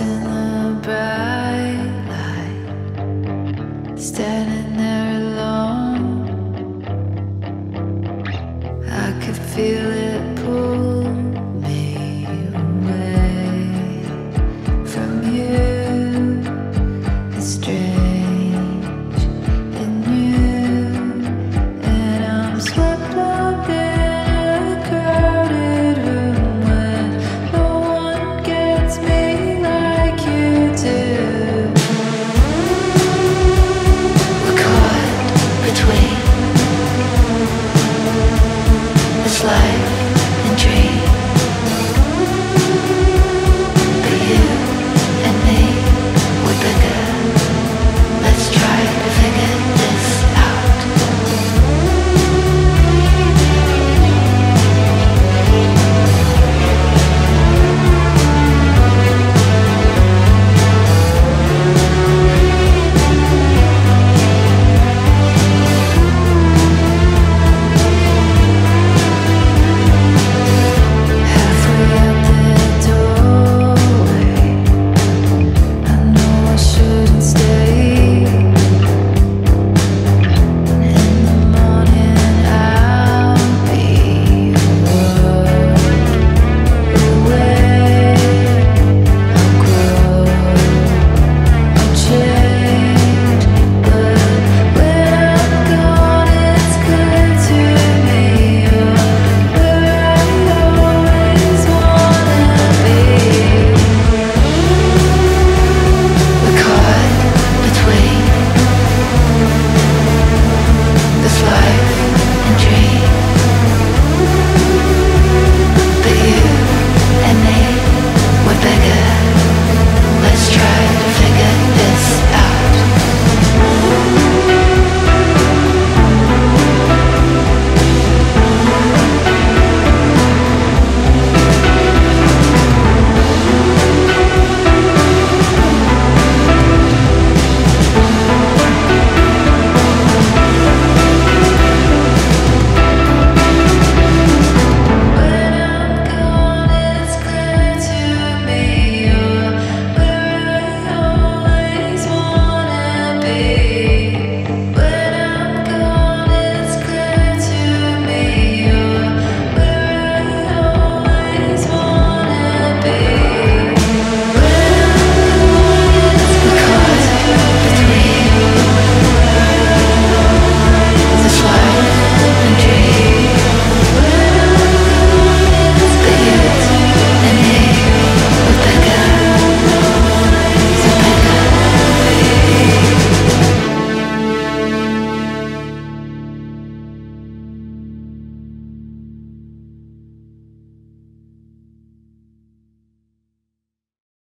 in the bright light, standing there alone. I could feel it. fire and dream.